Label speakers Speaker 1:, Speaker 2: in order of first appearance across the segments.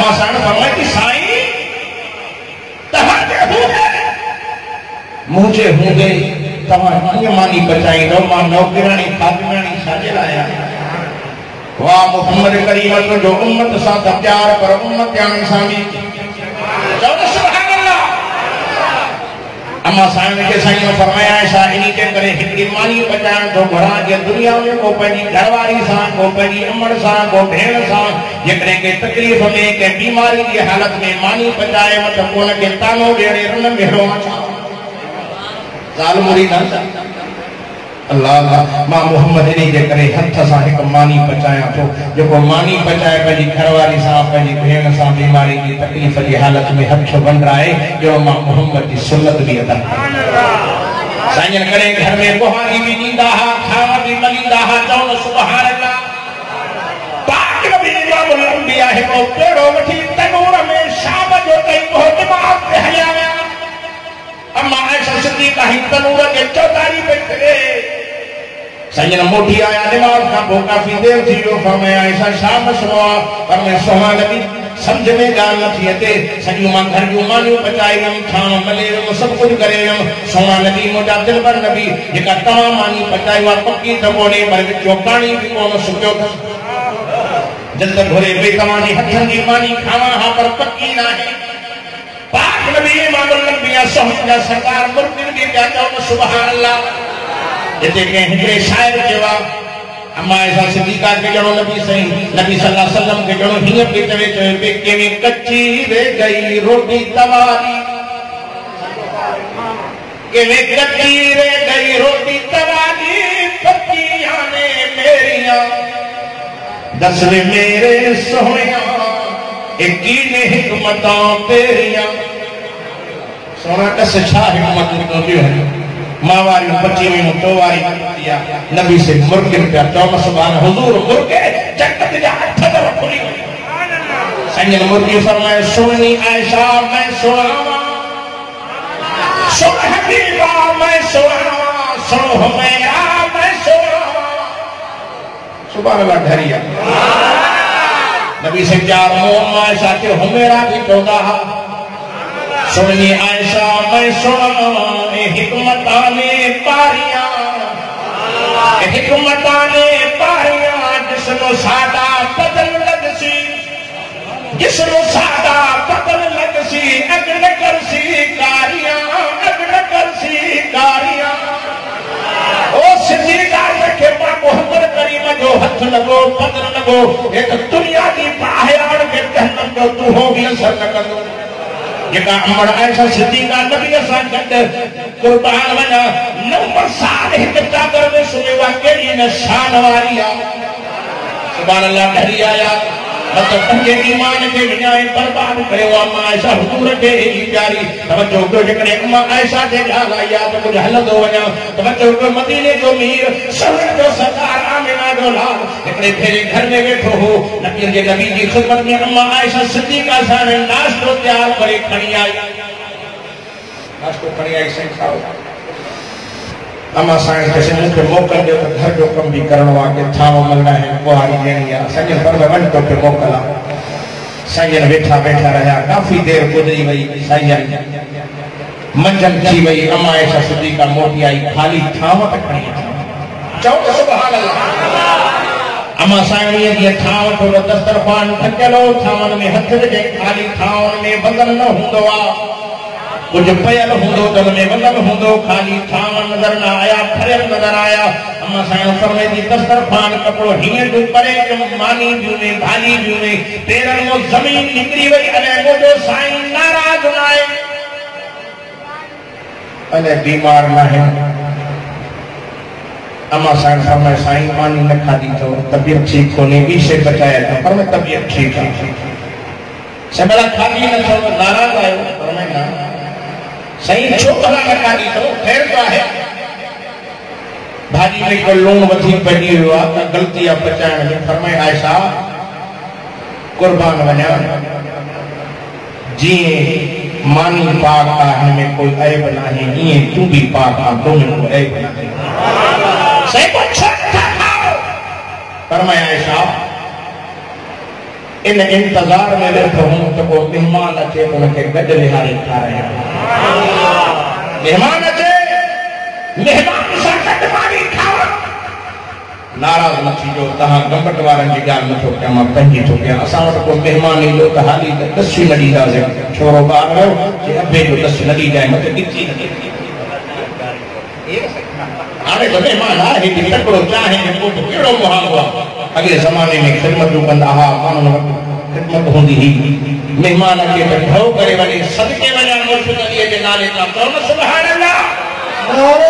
Speaker 1: अमा साण फरमाए कि साई तव्हांजे हूंदे तव्हां कीअं मानी बचाईंदो माँ नौकिराणी खादिमाणी छाजे लाइ वाह, मोहम्मद करीम जो उम्मत सां प्यार पर उम्मत यानी सां बि चओ न सुभान अल्लाह अमा साईं खे साईं फरमाया ऐसा इन के करे हिकड़ी मानी बचाइण थो घरां जे दुनिया में को पंहिंजी घरवारी सां को पंहिंजी अमड़ सां को भेण सां। जेकॾहिं के तकलीफ़ में, के बीमारी जी हालत में मानी बचाए त कोन हुनखे तानो ॾियणे रन छा। ज़ाल मुरी न अल्लाह माँ मोहम्मद इन्हीं जे करे हथ सां हिकु मानी पचायां थो। जेको मानी पचाए पंहिंजी घरवारी सां, पंहिंजी भेण सां बीमारी जी तकलीफ़ जी हालत में हथ बंदराए ॼणो माँ मोहम्मद जी सुनत बि अदा साईं करे घर में बुहारी बि ॾींदा हुआ खावा बि मलींदा हुआ न सुभाणे हिकिड़ो पेड़ो वठी तनूर में शाम जो ताईं उहो दिमाग़ ते हलिया विया। अम्मा आयशा सिद्दीक़ा ही तनूर के चौधारी पे करे सजन मोटी आया दिमाग का वो काफ़ी देर थी जो फरमाया ऐसा शाम सुनो पर मैं सोहा लगी समझ में ॻाल्हि न थी अचे सॼियूं माँ घर जूं मानियूं पचायूं खाण मले वियुमि सभु कुझु करे वियुमि सोहा लगी मुंहिंजा दिलबर नबी जेका तव्हां मानी पचायूं आहे पकी त कोन्हे पर विचो पाणी बि कोन सुकियो जल्द घुरे भई तव्हांजी हथनि जी मानी खावां हा पर पकी न आहे पाक नबी इमामुल अंबिया सोहन जा सरकार मुर्तिन खे पिया चवनि सुभाणे अल्लाह हिते कंहिं हिकिड़े शाइर चयो आहे अम्मा ऐसा सिद्दीका के जणो नबी सही, नबी सल्लल्लाहु अलैहि वसल्लम के जणो हीअं पई चवे चयो पे केਵੇਂ कच्ची रह गई रोटी तवारी। केਵੇਂ कच्ची रह गई रोटी तवारी पक्कियाँ ने मेरियाँ दसवे मेरे सोहणिया इक्की ने हिकमतां तेरियाँ सोना कस छा हिकमत तो दियो है मावारी बच्ची में तो वारी नबी से मुर्गे पे चौम सुभान हुजूर मुर्गे जन्नत जा हथ दर खुली। संजन मुर्गी फरमाए सुननी आयशा, मैं सुनावा सुन हबीबा, मैं सुनावा सुन हुमैरा, मैं सुनावा सुभान अल्लाह धरिया नबी से चार मोह आयशा के हुमैरा भी चौदा सुननी आयशा मैं सुनावा हिकमता ने पारिया। हिकमता ने पारिया, जिसनो सादा बदल लगसी। जिसनो सादा बदल लगसी, अगन करसी कारिया, अगन करसी कारिया। ओ सिद्धि गाल के पा मोहम्मद करीम जो हथ लगो बदल लगो, एक दुनिया की पाहयान के कहन जो तू होगी असर न कंदो जेका अमर आयशा सिद्दीका नबी सां गॾु कुर्बान वञा नंबर साल हिकु चादर में सुम्हियो आहे कहिड़ी न शान वारी आहे सुभाणे अलाह ढरी आया। मतलब पंहिंजे ईमान खे विञाए बर्बाद कयो आहे माँ आयशा हुजूर खे एॾी प्यारी तवजो कयो जेकॾहिं माँ आयशा ते ॻाल्हि आहे त कुझु हलंदो वञा तवजो कयो मदीने जो मीर शहर जो सरदार आमिना जो लाल हिकिड़े भेरे घर में वेठो हो। नबी जे नबी जी ख़िदमत में अम्मा आयशा सिद्दीका सां नाश्तो तयार करे खणी आई नाश्तो खणी आई साईं खाओ अम्मा साईं खे मूंखे मोकल ॾियो त घर जो कमु बि करिणो आहे की थाम मलणा आहिनि कुआरी ॾियणी आहे साईं पर वञ तोखे मोकल आहे साईं वेठा वेठा रहिया काफ़ी देरि गुज़री वई। साईं मंझंदि थी वई, अम्मा आयशा सिद्दीका मोटी आई, ख़ाली थाम त खणी चओ त सुभाणे अल्लाह अम्मा साईं जीअं थाम थोरो दस्तरखान ढकियल हो थामनि में हथ विझे ख़ाली थामनि में बदन न हूंदो आहे कुछ पयल हूंदो त हुन में वलम हूंदो, ख़ाली थाम नज़र न आया फरियल नज़र आया। अम्मा साईं फरमे थी दस्तरखान कपिड़ो हीअं जो परे जो मानी बियूं ने, भाली बियूं ने पेरनि माँ ज़मीन निकिरी वई, अने मुंहिंजो साईं नाराज़ न आहे अने बीमार न आहे अम्मा साईं फरमाए, साईं मानी न खाधी अथव तबियत ठीकु कोन्हे ॿी शइ बचाए अथव पर तबियत ठीकु आहे शमला खाधी न अथव नाराज़ आहियो फरमाए, न। सही छो भला न खाधी अथव ख़ैर तो आहे भाॼी में को लूणु वधीक पइजी वियो आहे त ग़लती आहे पचाइण में फरमाए आयशा क़ुर्बान वञा जीअं मानी पाक आहे हिन में कोई ऐब नाहे ईअं तूं बि पाक आहे तो में कोई ऐब नाहे। सही को छो था। फरमाए आयशा इन इंतज़ार में वेठो हूँ त को मेहमान अचे त हुनखे गॾु विहारे खारायां मेहमान अचे मेहमान सां गॾु मानी खावां नाराज़ न थीजो तव्हां गंबट वारनि जी ॻाल्हि नथो कयां माँ पंहिंजी थो कयां असां वटि को महिमान ईंदो त हाली त ॾसी न ॾींदासीं छोरो ॿार वियो जे अबे जो ॾस न ॾींदा मूंखे ॾिसी न हाणे त महिमान आहे चाहे कहिड़ो मुहांगो आहे अॻे ज़माने में ख़िदमतूं कंदा हुआ माण्हुनि वटि ख़िदमत हूंदी हुई महिमान खे बैठो करे वञे सदके वञणु मुर्शिद अलीअ जे नाले सां सुभान अल्लाह। सुभाणे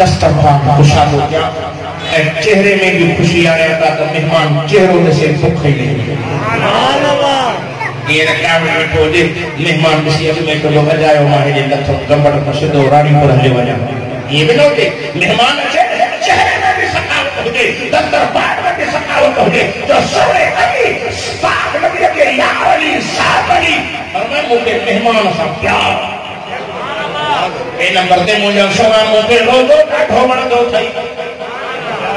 Speaker 1: दस्तरखान खुशालो क्या ऐं चेहरे में भी खुशी आया था तो मेहमान चेहरो में से भुख ही नहीं ये क्या वेठो हुजे मेहमान अॻ में कयो अजायो माँ हेॾे लथो गंबड़ खां सिधो राणीपुर हली वञा ईअं बि न हुजे मेहमान अचे चेहरे में बि सखावत हुजे दस्तरखान में बि सखावत हुजे जो सोरे अली साग नबी के यार अली साग अली और मैं मूंखे मेहमान सां प्यार नंबर ते मुंहिंजो सोना मूंखे रोज़ो ॾाढो वणंदो अथई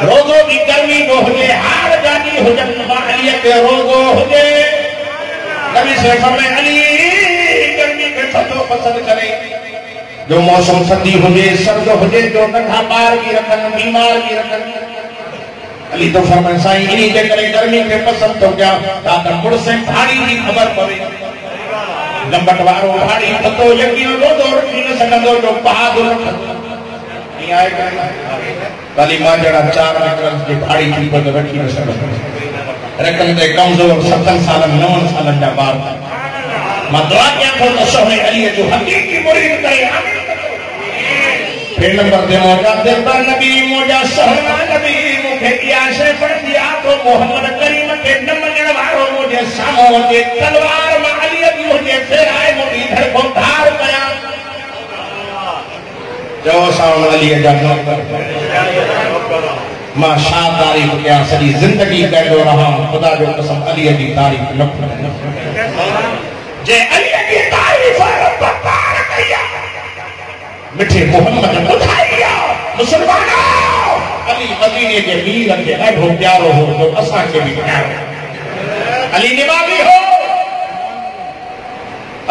Speaker 1: रोज़ो बि गर्मी जो हुजे हार जानी हुजनि माँ अलीअ खे रोज़ो हुजे नबी से फरमाए अली गर्मी में थधो पसंदि करे जो मौसम सर्दी हुजे सर्द हुजे जो नंढा ॿार बि रखनि बीमार बि रखनि अली तो फरमाए साईं इन्ही जे करे गर्मी खे पसंदि थो कयां ताकि मुड़ुस ऐं भाड़ी जी ख़बर पवे लंबट वारो भाड़ी थधो यकीन रोज़ो रखी न सघंदो जो बहादुर आहे कान काली माँ जहिड़ा चार निकिरनि जे भाड़ी पए त रखी न सघंदो रकम ते कमज़ोर सतनि सालनि नवनि सालनि जा ॿार माँ दुआ कयां थो त सोहे अलीअ जो हक़ीक़ी मुरीद करे आमीन टे नंबर ते मौजा दिलबर नबी मौजा सहना नबी मूंखे इहा शइ पढ़ंदी आहे तो मोहम्मद करीम खे न वारो मुंहिंजे साम्हूं हुजे तलवार माँ जी हुजे फेराए मुंहिंजी धड़को धार कयां चओ सावण अलीअ जा नौकर माँ छा तारीफ़ कयां सॼी ज़िंदगी कंदो रहां, ख़ुदा जो कसम अलीअ जी तारीफ़ न जे अलीअ जी तारीफ़ मिठे मोहम्मद ॿुधाई आहे मुस्लमानो। अली मदीने जे मीर खे ॾाढो प्यारो हो, जो असांखे बि प्यारो। अली निमाज़ी हो।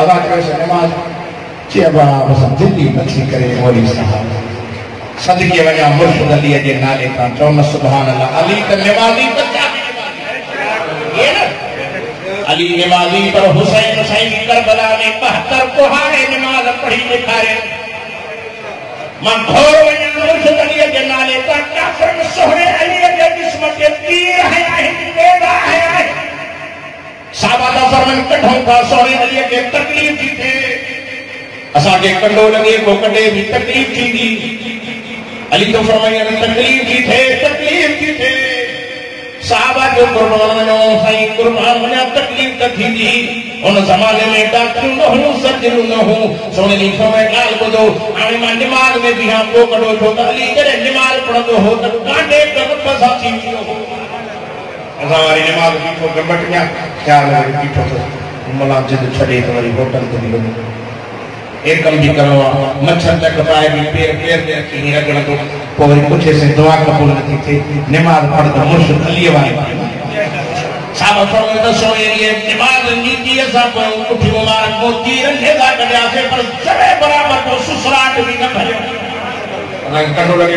Speaker 1: अदा नमाज़ चइबो आहे बसि दिल्ली नथी करे मौली साहब। सदके वञा मुर्शिद अलीअ जे नाले सां चओ न सुभान अल्लाह अली त निमाज़ी? अली निमाज़ी पर हुसैन हुसैन करबला में बहत्तर कुहारे निमाज़ पढ़ी ॾेखारे माँ घोर वञा मुर्शिद अलीअ जे नाले सां काफ़िरनि सोहरे अलीअ जे जिस्म ते तीर हया आहिनि बेड़ा हया आहिनि साहबा फरमान कढूं था सोहरे अलीअ खे तकलीफ़ थी। थिए असांखे कंडो लॻे को कॾहिं बि तकलीफ़ थींदी अली तो अगर तकलीफ़ थी थे, तकलीफ़ थी थे। साहबा जो कुर्बान वञो साईं कुर्बान वञा तकलीफ़ त थींदी उन ज़माने में डॉक्टरूं न हुयूं सर्जरियूं न हुयूं सोने ॾींहुं फरमाए ॻाल्हि ॿुधो हाणे माँ निमाज़ में बीहां पोइ कढो छो त अली जॾहिं निमाज़ पढ़ंदो हो त कांडे कदम सां थी। वियो हो असां वरी निमाज़ बीठो गंबट में ख़्याल वरी बीठो थो मला जिद छॾे त वरी होटल ते बि वञो एकम भी करो, मच्छर तक पाए भी पैर पैर ते अची हीअं रगड़ थो पोइ वरी पुछे से दुआ क़बूल नथी थिए निमाज़ पढ़ त मुर्शिद अलीअ वारी फरमाए त सोए ये निमाज़ नीतीअ सां पोइ उठी मुबारक पोइ तीर नेज़ा कढियासीं पर जॾहिं बराबरि को सुसराट बि न भरियो। कढो लॻे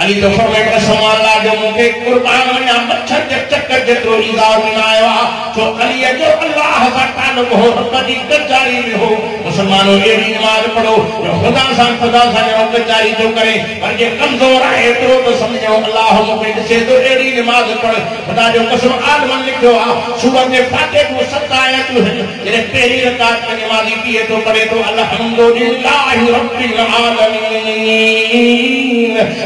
Speaker 1: अली तो फरमाए कसम अल्लाह जो मुखे कुर्बान वञा मच्छर जे चक्कर जेतिरो ईज़ार में आयो आहे छो अलीअ जो अल्लाह सां तालुक हो रब जी गचारी में हो, मुस्लमानो अहिड़ी नमाज़ पढ़ो। जो ख़ुदा सां ख़ुदा सां ॼणो गचारी थो करे, पर जे कमज़ोर आहे एतिरो त सम्झो अल्लाह मूंखे ॾिसे थो अहिड़ी नमाज़ पढ़। ख़ुदा जो कसम आलमन लिखियो आहे सूरत जे फाते जूं सत आयतूं आहिनि जॾहिं पहिरीं रकात में नमाज़ी कीअं थो पढ़े थो अल्हम्दुलिल्लाहि रब्बिल आलमीन।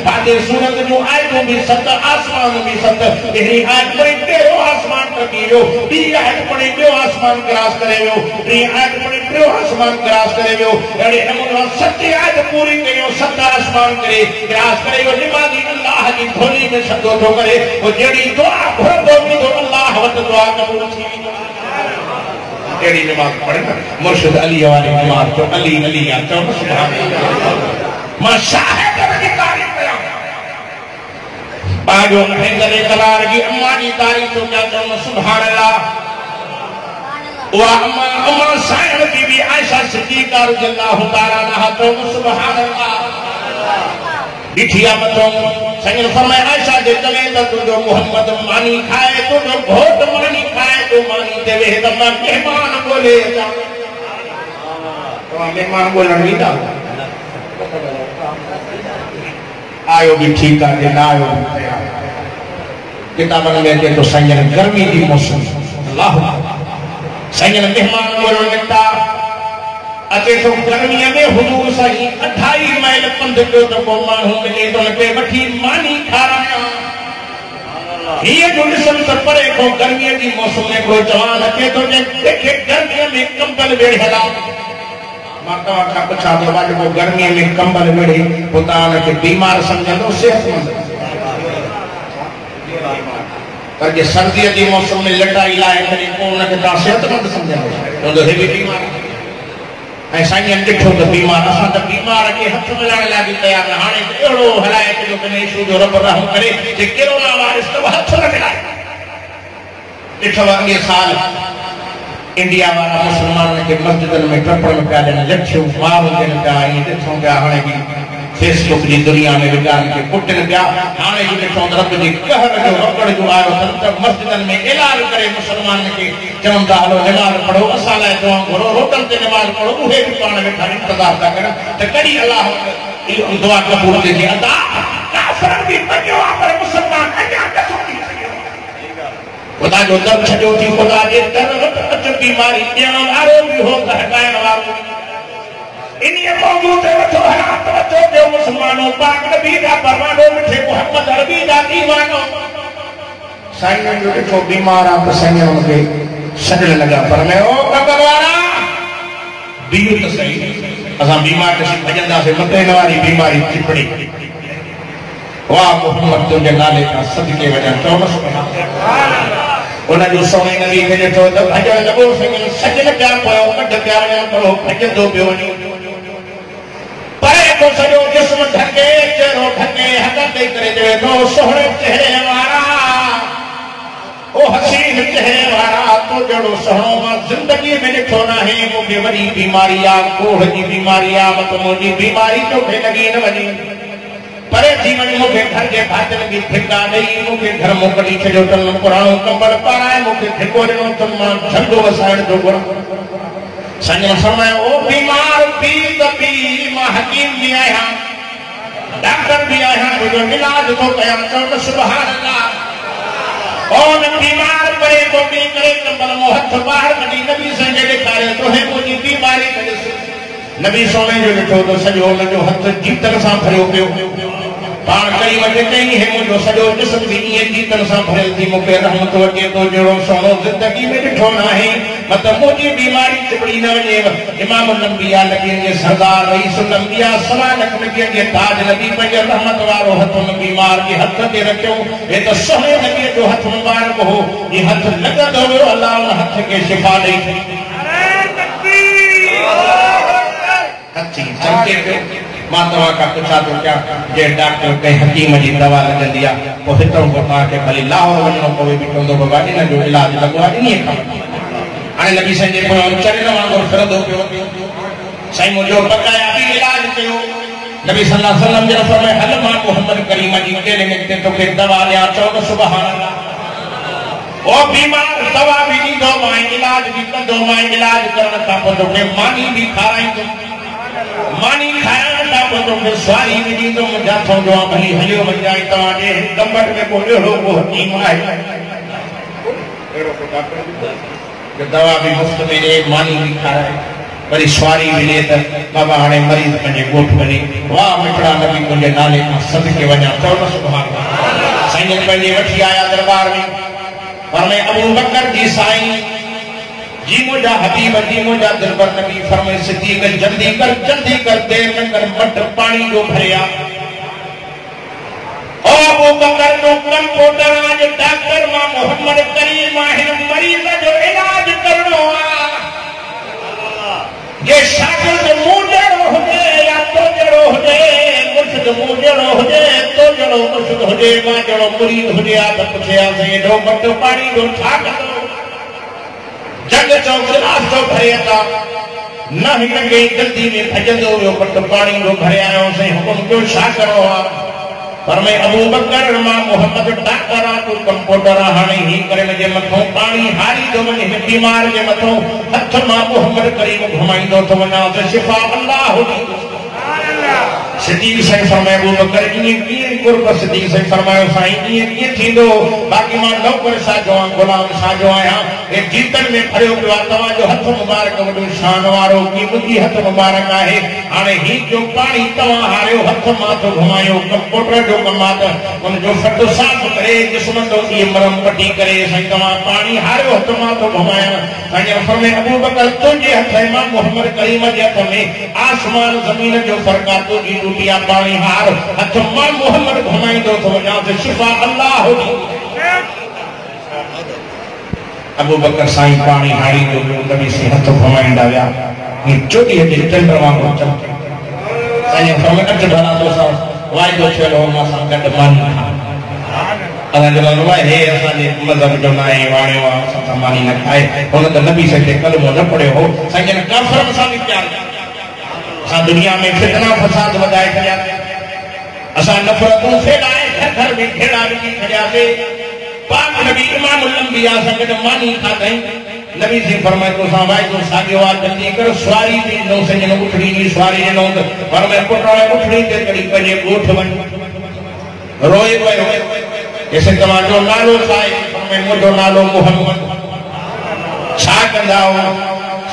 Speaker 1: फाते सूरत जूं आयतूं बि सत, आसमान बि सत। पहिरीं आयत पढ़ी पहिरियों आसमान टपी वियो ॿी आयत पढ़ी ॿियो आसमान क्रॉस करे वियो टी आयत पढ़ी टियों आसमान क्रॉस करे वियो अहिड़े नमूने सत आयत पूरी कयो सत आसमान करे। क्रॉस करे वियो निमाज़ी अल्लाह जी थोली में सदो थो करे। पोइ जहिड़ी दुआ घुरंदो वेंदो अल्लाह वटि दुआ क़बूल थी अहिड़ी नमाज़ पढ़े मुर्शिद अली वारी नमाज़ चओ अली अली आहे चओ माँ शाहिद बाजो हैदर करार की अम्मा जी तारीफ़ तो क्या न सुभाण अल्लाह वा अम्मा अम्मा साहिब बीबी आयशा सिद्दीका रज़ियल्लाहु ताला अन्हा न सुभाण अल्लाह ॾिठिया मथो। संगल फरमाए आयशा जे चवे त तुंहिंजो मोहम्मद मानी खाए, तुंहिंजो घोट मानी खाए, तूं मानी ते वेह त माँ महिमान ॻोल्हे अचां तव्हां महिमान ॻोल्हण ईंदा आयो बि ठीकु आहे जे आयो बि में अचे थो संजन गर्मी जी मौसम अलाह संजन महिमान ॻोल्हण निकिता अचे थो गर्मीअ में हुजूर साईं अठाई माइल पंधु कयो त पोइ माण्हू मिले थो हुनखे वठी मानी खारायां हीअ जो ॾिसनि त परे खां गर्मीअ जी मौसम में हिकिड़ो जवान अचे थो में कंबल वेढ़ियल आहे माँ तव्हां खां पुछां थो अॼु पोइ गर्मीअ में कंबल पोइ तव्हां हुनखे बीमार सम्झंदो सिहतमंद पर जे सर्दीअ जे मौसम में लटाई लाहे करे पोइ हुनखे तव्हां सिहतमंद सम्झंदो त हे बि बीमार। ऐं साईं ॾिठो त बीमार, असां त बीमार खे हथ मिलाइण लाइ बि तयार न हाणे त अहिड़ो हलाए छॾियो कॾहिं ईशू जो रब रहम करे जे किरोना वायरस अथव हथ न मिलाए ॾिठव अॻे साल इंडिया वारा मुस्लमाननि खे मस्जिदनि में टपण पिया ॾियनि लठियूं माण्हू ॾियनि पिया ईअं ॾिठूं पिया हाणे बि फेसबुक जी दुनिया में विज्ञान खे कुटनि पिया हाणे बि ॾिठो त रब जी कहर जो वकड़ जो आयो अथनि त मस्जिदनि में इलाज करे मुस्लमाननि खे चवनि था हलो निमाज़ पढ़ो, असां लाइ दुआ घुरो, होटल ते निमाज़ पढ़ो, उहे बि पाण वेठा इंतज़ार था करनि त कॾहिं अलाह दुआ क़बूल थिए अदा काफ़िरनि बि मञियो आहे पर मुस्लमान ख़ुदा जो दर छॾियो थी, ख़ुदा जे दर अच बीमारी ॾियण वारो बि हो त हटाइण वारो। इन्हीअ मौजू ते वठो हलात वठो, ॿियो मुस्लमानो, पाक नबी जा परवानो, मिठे मोहम्मद अरबी जा दीवानो। साईं जो ॾिठो बीमार आहे, त साईं हुनखे सॾण लॻा, पर में ओ कबर वारा बीहो त सही, असां बीमार ॾिसी भॼंदासीं, मथे वारी बीमारी चिपड़ी वाह, मोहम्मद तुंहिंजे नाले खां सदके वञा चओ न उनजो सोने नबी खे ॾिठो त भॼण लॻो साईं सजन पिया पियो कढ पिया वञनि पियो भॼंदो पियो वञे परे को सॼो जिस्म ढके चहिरो ढके हथ ॾेई करे चवे थो सोहणे चहिरे वारा ओ हसीन चहिरे वारा तो जहिड़ो सुहिणो माँ ज़िंदगीअ में ॾिठो न आहे मूंखे बीमारी आहे कोढ़ जी बीमारी आहे मत मुंहिंजी बीमारी तोखे लॻी न वञे परे वञ मूंखे घर जे भातियुनि खे फिका ॾेई मूंखे घर मोकिली छॾियो अथनि पुराणो कंबल पाराए, मूंखे फिको ॾिनो अथनि माँ झंडो वसाइण जो घुरां। संजम समय ओ बीमार पी त माँ हकीम बि आहियाँ, डॉक्टर बि आहियाँ तुंहिंजो इलाज थो कयां चवण सुभाणे ओ बीमार परे को पी करे कंबल मो हथ ॿाहिरि कढी, नबी संजय ॾेखारे, तोहे मुंहिंजी बीमारी ॾिस नबी सोने जो ॾिठो त सॼो हुनजो हथ जीतन सां भरियो पियो। पाण कई वटि कई है मुंहिंजो सॼो जिस्म बि ईअं जीतन सां भरियल थी मूंखे रहमत अचे थो जहिड़ो सुहिणो ज़िंदगी में ॾिठो न आहे मतिलबु मुंहिंजी बीमारी चिपड़ी न वञे इमाम लंबिया नबीअ जे सरदार रईस लंबिया लख नबीअ जे ताज नबी पंहिंजे रहमत वारो हथ हुन बीमार जे हथ ते रखियो हे त सुहिणे नबीअ जो हथ मुबारक हो ही हथ लॻंदो वियो अलाह हुन हथ खे शिफ़ा ॾेई हथी चमके पियो माँ तव्हां खां पुछां थो कयां जे डॉक्टर कंहिं हकीम जी दवा लॻंदी आहे पोइ हितां खां तव्हांखे भली लाहौर वञिणो पवे बि चवंदो बाबा इन जो इलाज आहे इन खां हाणे लॻी साईं जे पोयां चरण वांगुरु फिरंदो पियो। साईं मुंहिंजो बकाया बि इलाज कयो। नबी सल्लल्लाहु अलैहि वसल्लम जे जरा फरमाए हल माँ मोहम्मद करीम जी केले में तो के दवा लिया चौक सुभान अल्लाह ओ बीमार, दवा भी दी दो माँ इलाज भी कर माँ इलाज करण का पोइ तोखे मानी भी खाराई दो मानी खाइण पोइ तोखे सवारी बि ॾींदुमि जाथो जो भली हलियो वञाई तव्हांजे कमट में को अहिड़ो को हकीम आहे अहिड़ो को डॉक्टर दवा भी मुफ़्त में ॾे मानी भी खाराए वरी सवारी मिले त बाबा हाणे मरीज़ पंहिंजे ॻोठ वञे वाह मिठड़ा नबी तुंहिंजे नाले खां सदके वञा न सुभाणे साईं पंहिंजे वठी आया दरबार में। पर में अबू बकर जी साईं जी मुंहिंजा हबीब, जी मुंहिंजा दिलबर नबी फरमाए सिद्दीक, जल्दी कर जल्दी कर देर न कर मट पाणी जो भरिया। ओ अबू बकर जो कंप्यूटर, आज डॉक्टर माँ मोहम्मद करीम आहिनि मरीज़ जो इलाज करणो आहे जे शागिर्द मूं जहिड़ो हुजे या तो जहिड़ो हुजे, मुर्शिद मूं जहिड़ो हुजे तो जहिड़ो मुर्शिद हुजे माँ जहिड़ो मुरीद हुजे हा त पुछियासीं हेॾो मट पाणी जो छा कंदो जग चो गिलास चो भरे था न हिन खे जल्दी में भॼंदो वियो मट पाणी जो भरे आयोसीं हुकुम कयो, छा करिणो आहे पर में अबू बकर माँ मोहम्मद डॉक्टर आहे तूं हाणे ही करे मुंहिंजे मथां पाणी हारी थो वञे हिन बीमार जे मथां हथ माँ मोहम्मद करीम घुमाईंदो थो वञा। त शिफ़ा अल्लाह हुजे सिद्दीक साईं फरमाए अबू बकर ईअं कीअं कुर्ब सिद्दीक साईं फरमायो, साईं ईअं कीअं थींदो? बाक़ी माँ नौकर साजो आहियाँ गुलाम साजो आहियाँ। हे जीतन में खड़ियो पियो आहे, तव्हांजो हथ मुबारक वॾो शान वारो कीमती हथ मुबारक आहे। हाणे ही जो पाणी तव्हां हारियो, हथ माँ थो घुमायो, कंप्यूटर जो कमु आहे त हुनजो फटो साफ़ करे जिस्म जो इहे मरम पटी करे, साईं, तव्हां पाणी हारियो, हथ माँ थो घुमायां साईं फरमाए, अबू बकर, तुंहिंजे हथ माँ मोहम्मद करीम जे हथ में आसमान ज़मीन जो फ़र्क़ु आहे तुंहिंजी टूटिया पाणी हार। हथ माँ मोहम्मद घुमाईंदो थो वञा त शिफ़ा अल्लाह हुजे अबू बकर साईं पाणी हारी जो नबी से हथ घुमाईंदा विया ही चोटीह जे चंड वांगुरु चमके साईं फरमाए अच भला तोसां वाइदो थियल हो माँ सां गॾु मानी असां चवंदो आहे हे असांजे मज़हब जो न आहे वाणियो आहे असां मानी न खाए। हुन त नबी साईं कलमो न पढ़ियो हो। साईं काफ़रनि सां बि प्यार असां दुनिया में फितना फसाद वधाए छॾिया। असां नफ़रतूं फैलाए, घर में खेड़ा विझी छॾियासीं। पाक नबी इमाम लंबिया सां गॾु मानी खाधई नबी से फरमाए तो सां वाइदो साॻियो आहे जल्दी कर सवारी ॾे नो सजन उठड़ी जी सवारी त फरमाए पुट उठड़ी ते कड़ी पंहिंजे ॻोठ वञ। रोए पियो। जैसे तव्हांजो नालो छा आहे फरमाए मुंहिंजो नालो मोहम्मद। छा कंदा हो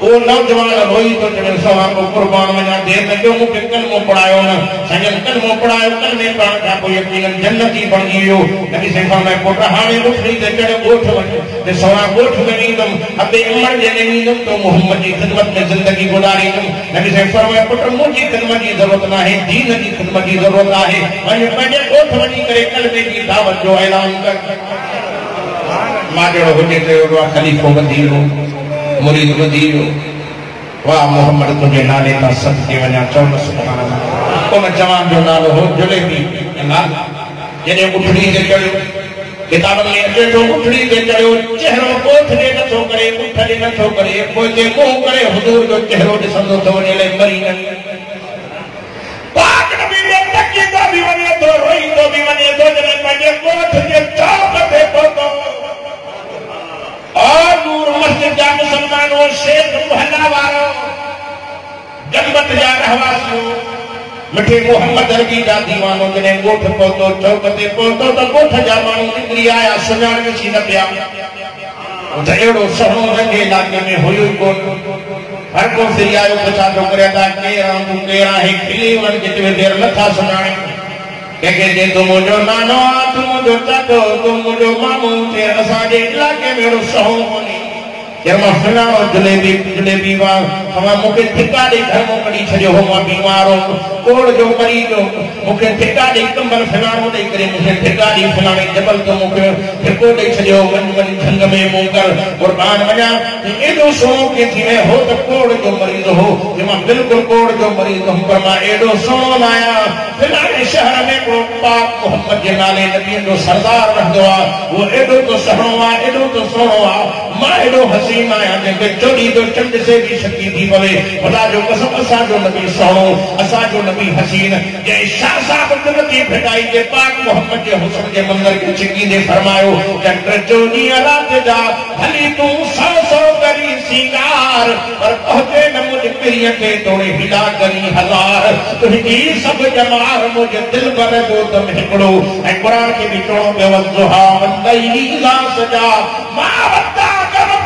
Speaker 1: वो नौजवान रोई तो जब सवा को कुर्बान वञा देर में जो मूंखे कलमो पढ़ायो न संजन कलमो पढ़ायो कलमे पढ़ण खां पोइ यकीनन जन्नती बणिजी वियो नबी साईं फरमाए पुट हाणे उथड़ी ते चढ़ ॻोठ वञ ते सवा ॻोठ में वेंदुमि अबे उमर जे ने वेंदुमि तो मोहम्मद जी ख़िदमत में ज़िंदगी गुज़ारींदुमि नबी साईं फरमाए पुट मुंहिंजी ख़िदमत जी ज़रूरत न आहे दीन जी ख़िदमत जी ज़रूरत आहे वञ पंहिंजे ॻोठ वञी करे कलमे जी दावत जो ऐलान कर माँ जहिड़ो हुजे अहिड़ो आहे ख़लीफ़ो वधी मुरीद वधी वियो वाह मोहम्मद तुंहिंजे नाले तां सदके वञा चओ न सुभाणे उन जवान जो नालो हो जलेबी जॾहिं उठड़ी ते चढ़ियो किताबनि में अचे थो उठड़ी ते चढ़ियो चहिरो ॻोठ ॾे नथो करे उठ ॾे नथो करे। पोइ ते मुंहुं करे, हुज़ूर जो चहिरो ॾिसंदो थो वञे अलाए मरी न। पाक नबी जे टकी तो बि वञे थो रोईंदो बि वञे थो जॾहिं पंहिंजे ॻोठ जे जा मुसलमानों शेख मुहल्ला वारो। जन्मत जा रहवासियों, मिठे मोहम्मद अरबी जा दीवानो जॾहिं ॻोठ पहुतो चौक ते पहुतो त ॻोठ जा माण्हू निकिरी आया, सुञाण विछी न पिया। त अहिड़ो सुहिणो रंग इलाइक़े में हुयो ई कोन। हर को फिरी आयो पुछा थो करे था केरु तूं केरु आहे खिली वञ जिते देर नथा सुञाणे। कंहिंखे चए तूं मुंहिंजो नानो आहे तूं मुंहिंजो चाचो, तूं मुंहिंजो मामू थे असांजे इलाइक़े में अहिड़ो सुहिणो कोन्हे चयो माँ फलाणो जलेबी जलेबी वाह तव्हां मूंखे धिका ॾेई घर माँ कढी छॾियो हो माँ बीमार हो कोड़ जो मरीज़ हो मूंखे धिका ॾेई कंबल फलाणो ॾेई करे मूंखे धिका ॾेई फलाणे जबल तो मूंखे धिको ॾेई छॾियो वञ वञ झंग में मूं कर क़ुर्बान वञा एॾो सुहिणो कीअं थी वियो हो त कोड़ जो मरीज़ हो जे माँ बिल्कुलु कोड़ जो मरीज़ हुउमि पर माँ एॾो सुहिणो न आहियाँ शहर में को पाक मोहम्मद जे नाले नबी जो सरदार रहंदो आहे वो एॾो तो सुहिणो आहे एॾो तो सुहिणो आहे माँ एॾो हसीन आहियाँ जंहिंखे चोॾहीं जो चंड से बि शकी थी पवे ख़ुदा जो कसम असांजो नबी सुहिणो असांजो नबी हसीन। जंहिं शाह साहब कुदरती भिटाई जे पाक मोहम्मद जे हुस्न जे मंदर खे छिकींदे फरमायो चंड जो ॾींहं राति जा हली तूं सौ सौ करी सींगार, पर पहुचे न मुंहिंजे पिरीअ खे तोड़े हिला करी हज़ार। तुंहिंजी सभु जमार मुंहिंजे दिलि भर जो दम हिकिड़ो। ऐं क़ुर खे बि चवणो पियो ज़ुहा वंदई ला सजा, माँ वता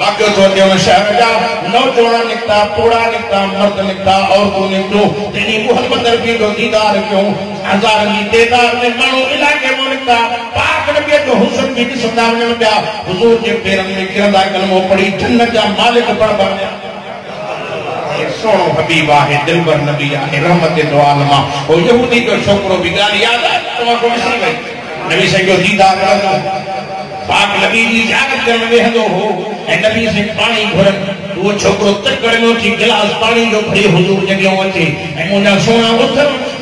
Speaker 1: वाकियो तो अचे शहर जा नौजवान निकिता पोड़ा निकिता मर्द निकिता औरतूं निकितियूं तेनी मोहम्मद रबी जो दीदार कयूं हज़ार जी तेदार में माण्हू इलाइक़े मां निकिता पाक नबीअ जो हुस्न बि ॾिसंदा वञनि पिया हुज़ूर जे पेरनि में किरंदा कलमो पढ़ी जन्नत जा मालिक पढ़ंदा वञा सोनो हबीब आहे, दिलबर नबी आहे, रहमत दो आलम। आहे हो यहूदी जो छोकिरो बि ॻाल्हि यादि आहे तव्हां को विसरी वई नबी साईं जो दीदार कंदो पाक नबी जी इजाज़त करण वेहंदो हो। ऐं नबी साईं पाणी घुरनि। उहो छोकिरो तकड़ में उथी गिलास पाणी जो भरी हुज़ूर जॻहियूं अचे ऐं मुंहिंजा सोना उथनि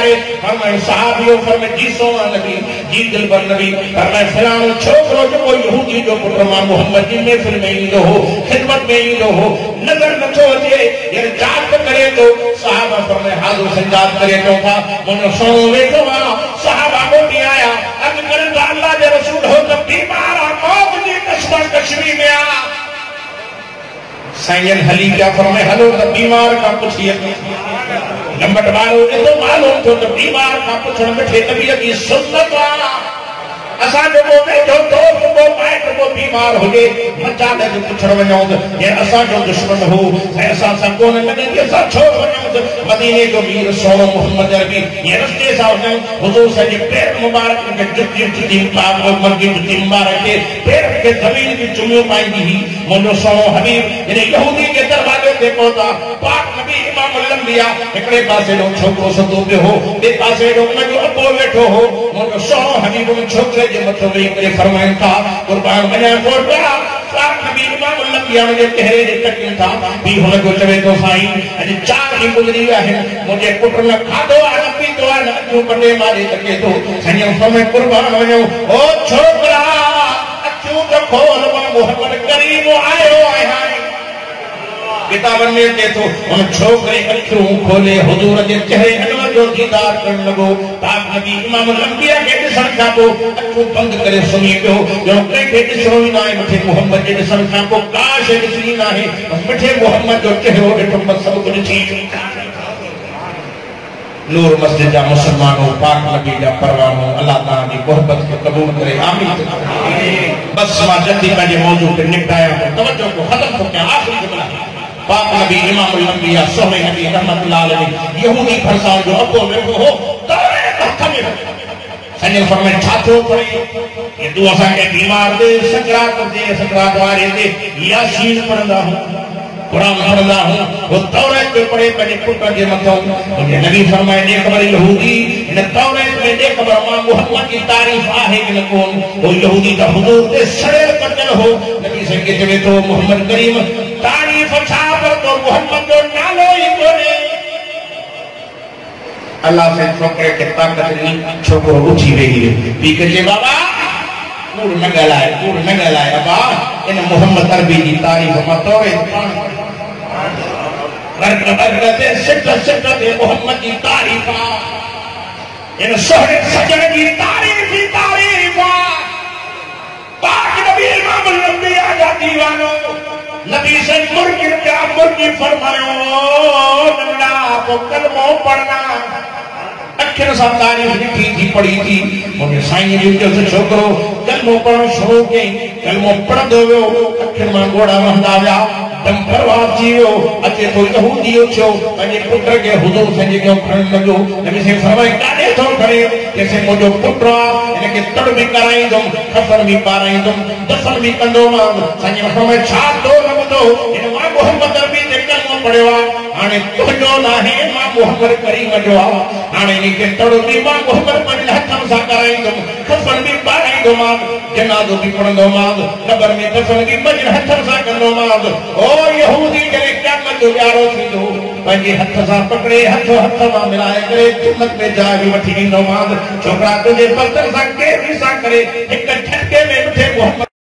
Speaker 1: निहारे फरमाए साहबियो फरमाए जी सोना नबी जी दिलबर नबी। फरमाए फलाणो छोकिरो जेको यहूदी जो पुटु माँ मोहम्मद जी महफ़िल में ईंदो हो ख़िदमत में ईंदो हो नज़र नथो अचे यानी जात करे थो साहब फरमाए हाज़ो संजात करे चऊं था। मुंहिंजो सोनो वेठो आहे साहबा मोटी आया। अॼुकल्ह त अल्लाह जे रसूल हो त बीमार आहे मौत जी कश्मर कश्मी में आहे साईं हली क्या फरमाए, हलो, त बीमार खां पुछी नंबर वारो एॾो मालूम थियो त बीमार खां पुछण मिठे नबीअ जी सुन्नत आहे असांजो को वेठो दोस्त को माइट को बीमार हुजे दे पुछण वञूं त हे असांजो दुश्मन हो ऐं असां सां कोन लॻे कि असां छो वञूं मदीने जो मीर सोनो मोहम्मद अरबी, ये रस्ते सां वञूं हुज़ूर साईं जे पेर मुबारक खे जुती जुती पाक मोहम्मद जी जुती मुबारक खे पेर खे ज़मीन जी चुमियूं पाईंदी हुई मुंहिंजो सोनो हबीब इन यहूदी जे दरवाजे ते पहुता पाक नबी इमाम लंबिया हिकिड़े पासे ॾो छोकिरो सतो पियो हो ॿिए पासे ॾो उनजो अबो वेठो हो। मुंहिंजो सोनो हबीब उन छोकिरे जे मथां वेही करे फरमाइनि था, क़ुर्बान वञा कोटा पाक नबी इमाम लंबिया जे चहिरे जे तकियुनि था। बि हुनजो चवे थो साईं अॼु चारि ॾींहं गुज़री विया आहिनि मुंहिंजे पुट न खाधो आहे न पीतो आहे न अखियूं कटे मारे सघे थो साईं फरमाए, क़ुर्बान वञो ओ छोकिरा अखियूं त खोल, माँ मोहम्मद करीम आयो। किताबनि में अचे थो हुन छोकिरे अखियूं खोले, हुज़ूर जे चहिरे अनवर जो दीदार करण लॻो पाक नबी इमाम लंबिया खे ॾिसण खां पोइ अखियूं बंदि करे सुम्ही पियो। ॼणो कंहिंखे ॾिसणो ई न आहे मिठे मोहम्मद जे ॾिसण खां पोइ का शइ ॾिसणी न आहे बसि मिठे मोहम्मद जो चहिरो ॾिठो बसि सभु कुझु नूर मस्जिद जा मुसलमानों, पाक नबी जा परवानो, अल्लाह ताला जी मोहब्बत खे क़बूल करे, आमीन। बस माँ जल्दी पंहिंजे मौजू खे निपटाया थो तवजो को ख़त्म थो कयां, आख़िरी जुमला। पाक नबी इमाम लंबिया सोहे नबी रहमतुल्लाह अलैहि। यहूदी फरसान जो अबो वेठो हो तोरे हथ में संजय फरमाए छा थियो पड़े ये तू असांखे बीमार दे, सकरात दे, सकरात वारे दे, यासीन पढ़ंदा हूँ, कुरान पढ़ंदा हूँ, वो तौरात पे पढ़े पंहिंजे पुट जे मथां मुंहिंजे नबी फरमाए जे ख़बर यहूदी, इन तौरात में जे ख़बर माँ मुहम्मद जी तारीफ़ आहे कि न कोन? वो यहूदी त हुजूर ते सड़ियल कटल हो। नबी खे चवे थो मोहम्मद करीम, तारीफ़ छा तो अल्लाह से छोकिरे खे ताक़त ॾिनी छोकिरो उथी वेही रहियो पीउ खे चए बाबा कूड़ न ॻाल्हाए कूड़ न ॻाल्हाए अबा, इन मोहम्मद अरबी जी तारीफ़ माँ तोरे गर्ग गर्ग ते सिट सिट ते मोहम्मद जी तारीफ़। इन सोहरे सजण जी तारीफ़ ई तारीफ़। पाक नबी इमाम लंबिया जा दीवानो। नबी से मुर्गी, क्या मुर्गी फरमायो नंदा को कलमो पढ़ना। अखिर सां तारीफ़ ॾिठी थी पढ़ी थी। मुंहिंजे साईं जी चयोसि छोकिरो कलमो पढ़णु शुरू कयईं कलमो पढ़ वियो अखियुनि माँ ॻोड़ा वहंदा विया दम परवाह थी वियो अचे थो यहूदीअ थियो पंहिंजे पुट खे हुज़ूर संजे खे खणण लॻो साईं फरमाई काॾे थो खणे चइसि मुंहिंजो पुटु आहे हिनखे तड़ बि कराईंदुमि खफन बि पाराईंदुमि दफ़न बि कंदोमांसि संजय फरमाए छा तो लॻंदो हिन माँ मोहम्मद अरबी ते कलमो पढ़ियो आहे हाणे तुंहिंजो न आहे माँ मोहम्मद करीम जो. आहे हाणे हिनखे तड़ बि माँ मोहम्मद पंहिंजे हथनि सां कराईंदुमि खफन बि पाराईंदोमांसि जनाज़ो बि पढ़ंदोमांसि क़बर में दफ़न बि पंहिंजे हथनि सां कंदोमांसि ओ यहूदी जॾहिं क़यामत जो ॾियारो थींदो पंहिंजे हथ सां पकड़े, हथ हथ माँ मिलाए करे जन्नत में बि वठी ईंदोमांसि छोकिरा तुंहिंजे बदन सां केर बि सां करे हिक झटके में मुंहिंजे मोहम्मद